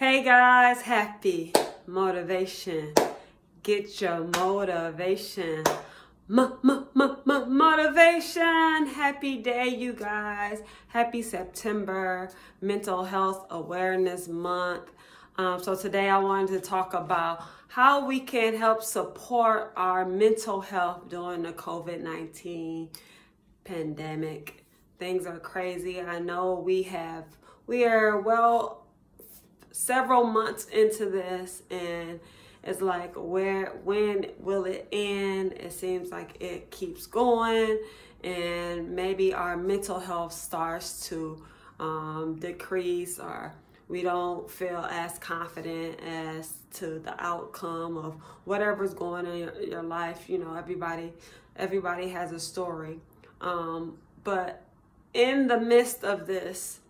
Hey guys, happy motivation. Get your motivation. M- m- m- motivation. Happy day, you guys. Happy September Mental Health Awareness Month. Um, so, today I wanted to talk about how we can help support our mental health during the COVID 19 pandemic. Things are crazy. I know we have, we are well several months into this and it's like where when will it end? It seems like it keeps going and maybe our mental health starts to um, decrease or we don't feel as confident as to the outcome of whatever's going on in your, life. You know everybody everybody has a story. Um, but in the midst of this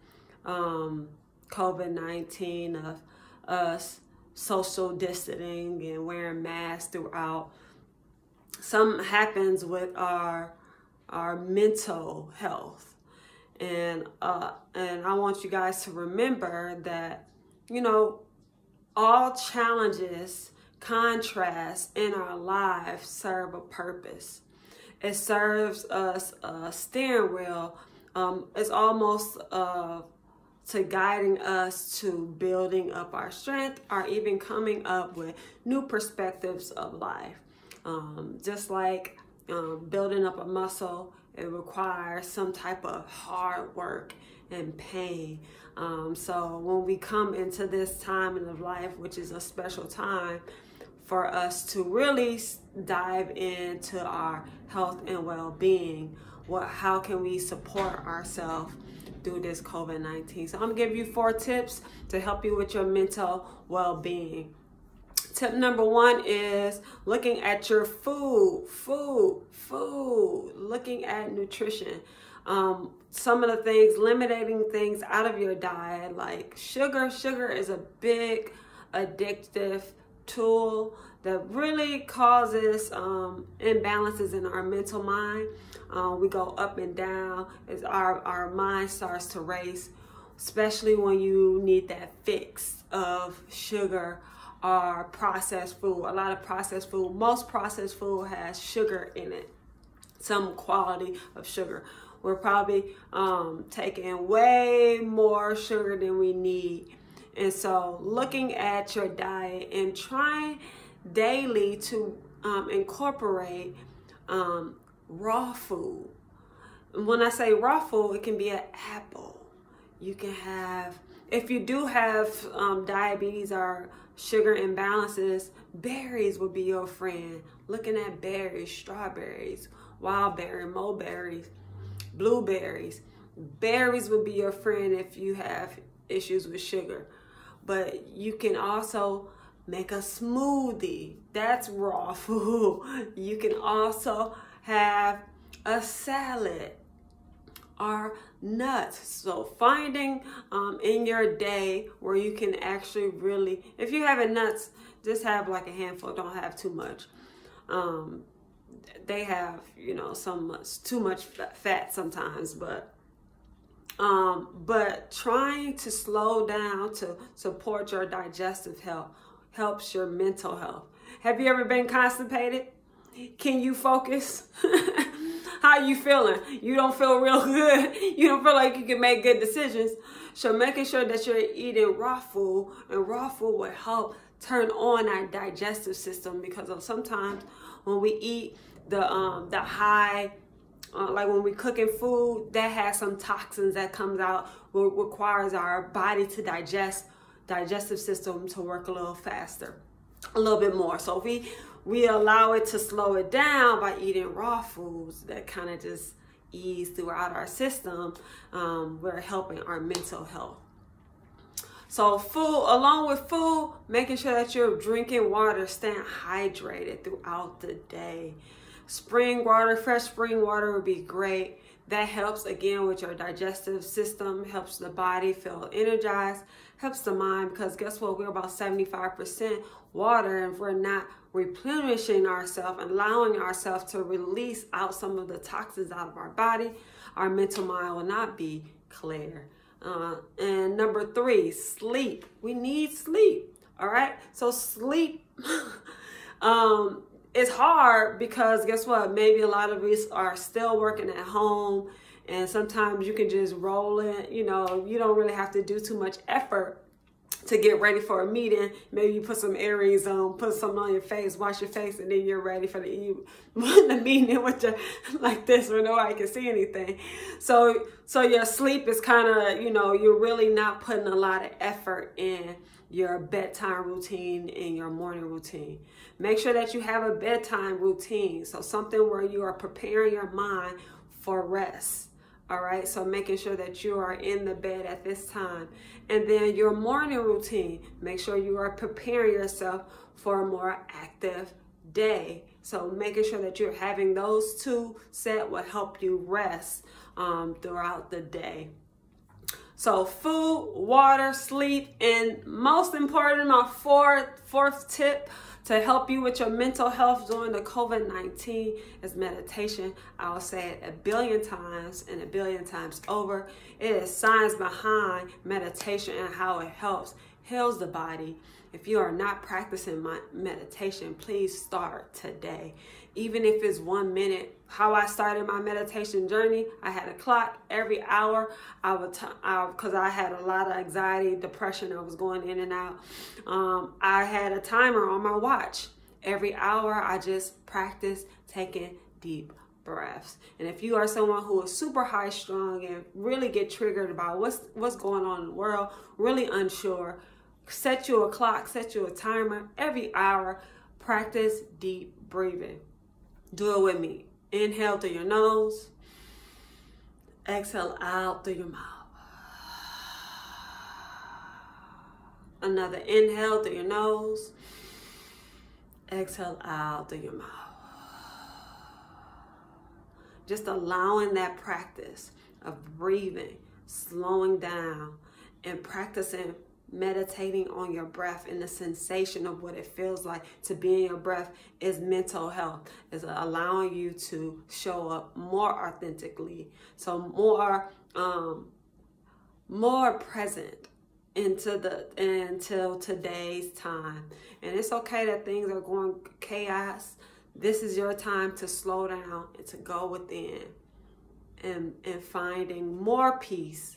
um, COVID 19, of us social distancing and wearing masks throughout. Some happens with our our mental health. And uh and I want you guys to remember that, you know, all challenges, contrasts in our lives serve a purpose. It serves us a steering wheel. Um, it's almost uh, to guiding us to building up our strength or even coming up with new perspectives of life. Um, just like um, building up a muscle, it requires some type of hard work and pain. Um, so when we come into this time in life, which is a special time for us to really dive into our health and well-being, what how can we support ourselves through this COVID 19. So, I'm gonna give you four tips to help you with your mental well being. Tip number one is looking at your food, food, food, looking at nutrition. Um, some of the things, eliminating things out of your diet, like sugar. Sugar is a big addictive tool that really causes um, imbalances in our mental mind. Uh, we go up and down as our, our mind starts to race, especially when you need that fix of sugar or processed food. A lot of processed food, most processed food has sugar in it, some quality of sugar. We're probably um, taking way more sugar than we need. And so, looking at your diet and trying daily to um, incorporate um, raw food. When I say raw food, it can be an apple. You can have, if you do have um, diabetes or sugar imbalances, berries would be your friend. Looking at berries, strawberries, wild berry, mulberries, blueberries. Berries would be your friend if you have issues with sugar. But you can also make a smoothie. That's raw food. You can also have a salad or nuts. So finding um, in your day where you can actually really, if you have nuts, just have like a handful. Don't have too much. Um, they have, you know, some much too much fat sometimes, but um, but trying to slow down to support your digestive health helps your mental health. Have you ever been constipated? Can you focus? How you feeling? You don't feel real good. You don't feel like you can make good decisions. So making sure that you're eating raw food and raw food will help turn on our digestive system because of sometimes when we eat the um the high uh, like when we're cooking food that has some toxins that comes out requires our body to digest digestive system to work a little faster a little bit more so we we allow it to slow it down by eating raw foods that kind of just ease throughout our system, um, we're helping our mental health. So food, along with food, making sure that you're drinking water, staying hydrated throughout the day. Spring water, fresh spring water would be great. That helps again with your digestive system, helps the body feel energized, helps the mind because guess what? We're about 75% water and if we're not replenishing ourselves and allowing ourselves to release out some of the toxins out of our body, our mental mind will not be clear. Uh, and number three, sleep. We need sleep. All right. So sleep um, is hard because guess what? Maybe a lot of us are still working at home and sometimes you can just roll in, you know, you don't really have to do too much effort to get ready for a meeting. Maybe you put some Aries on, put something on your face, wash your face, and then you're ready for the the meeting with your like this where nobody can see anything. So so your sleep is kind of you know you're really not putting a lot of effort in your bedtime routine and your morning routine. Make sure that you have a bedtime routine. So something where you are preparing your mind for rest. All right, so making sure that you are in the bed at this time. And then your morning routine, make sure you are preparing yourself for a more active day. So making sure that you're having those two set will help you rest um, throughout the day. So food, water, sleep, and most important, my fourth, fourth tip, to help you with your mental health during the COVID 19 is meditation. I'll say it a billion times and a billion times over. It is science behind meditation and how it helps, heals the body. If you are not practicing my meditation, please start today. Even if it's one minute, how I started my meditation journey, I had a clock every hour. I would, because I, I, had a lot of anxiety, depression. I was going in and out. Um, I had a timer on my watch. Every hour, I just practiced taking deep breaths. And if you are someone who is super high strung and really get triggered about what's what's going on in the world, really unsure, set you a clock, set you a timer every hour. Practice deep breathing. Do it with me. Inhale through your nose. Exhale out through your mouth. Another inhale through your nose. Exhale out through your mouth. Just allowing that practice of breathing, slowing down, and practicing meditating on your breath and the sensation of what it feels like to be in your breath is mental health is allowing you to show up more authentically. So more um more present into the until today's time. And it's okay that things are going chaos. This is your time to slow down and to go within and and finding more peace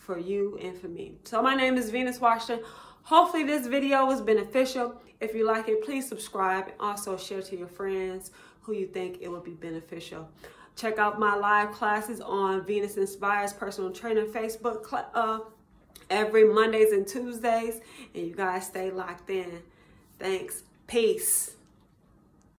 for you and for me. So my name is Venus Washington. Hopefully this video was beneficial. If you like it, please subscribe and also share to your friends who you think it would be beneficial. Check out my live classes on Venus Inspires Personal Training Facebook uh, every Mondays and Tuesdays. And you guys stay locked in. Thanks. Peace.